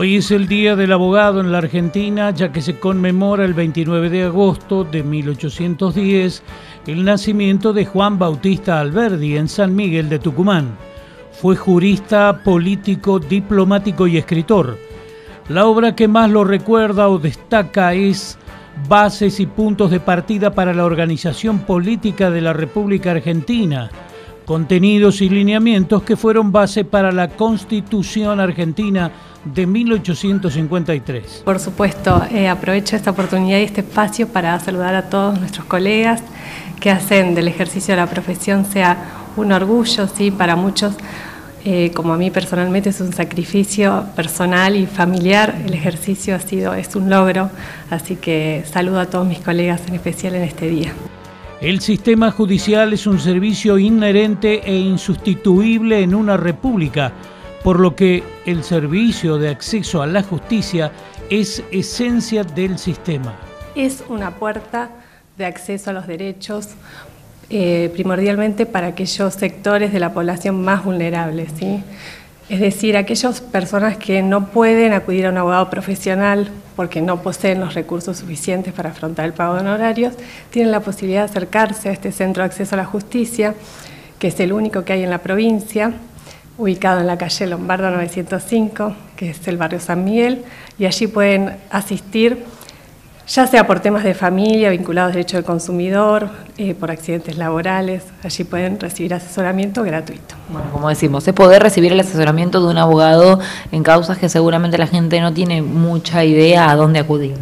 Hoy es el Día del Abogado en la Argentina, ya que se conmemora el 29 de agosto de 1810 el nacimiento de Juan Bautista Alberdi en San Miguel de Tucumán. Fue jurista, político, diplomático y escritor. La obra que más lo recuerda o destaca es Bases y puntos de partida para la organización política de la República Argentina, contenidos y lineamientos que fueron base para la Constitución Argentina de 1853. Por supuesto, eh, aprovecho esta oportunidad y este espacio para saludar a todos nuestros colegas que hacen del ejercicio de la profesión sea un orgullo, sí, para muchos. Eh, como a mí personalmente es un sacrificio personal y familiar, el ejercicio ha sido, es un logro, así que saludo a todos mis colegas en especial en este día. El sistema judicial es un servicio inherente e insustituible en una república, por lo que el servicio de acceso a la justicia es esencia del sistema. Es una puerta de acceso a los derechos, eh, primordialmente para aquellos sectores de la población más vulnerables. ¿sí? Es decir, aquellas personas que no pueden acudir a un abogado profesional porque no poseen los recursos suficientes para afrontar el pago de honorarios, tienen la posibilidad de acercarse a este centro de acceso a la justicia, que es el único que hay en la provincia, ubicado en la calle Lombardo 905, que es el barrio San Miguel, y allí pueden asistir ya sea por temas de familia, vinculados al derecho del consumidor, eh, por accidentes laborales, allí pueden recibir asesoramiento gratuito. Bueno, como decimos, es poder recibir el asesoramiento de un abogado en causas que seguramente la gente no tiene mucha idea a dónde acudir.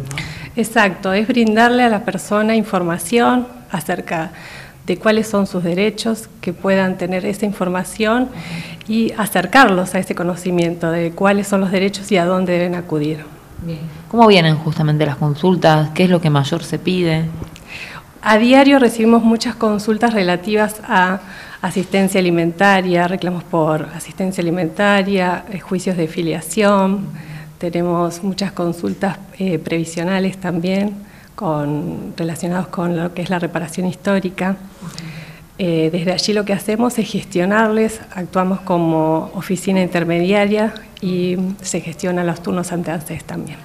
Exacto, es brindarle a la persona información acerca de cuáles son sus derechos, que puedan tener esa información y acercarlos a ese conocimiento de cuáles son los derechos y a dónde deben acudir. ¿Cómo vienen justamente las consultas? ¿Qué es lo que mayor se pide? A diario recibimos muchas consultas relativas a asistencia alimentaria, reclamos por asistencia alimentaria, eh, juicios de filiación, tenemos muchas consultas eh, previsionales también con, relacionados con lo que es la reparación histórica. Eh, desde allí lo que hacemos es gestionarles, actuamos como oficina intermediaria y se gestionan los turnos ante ANSES también.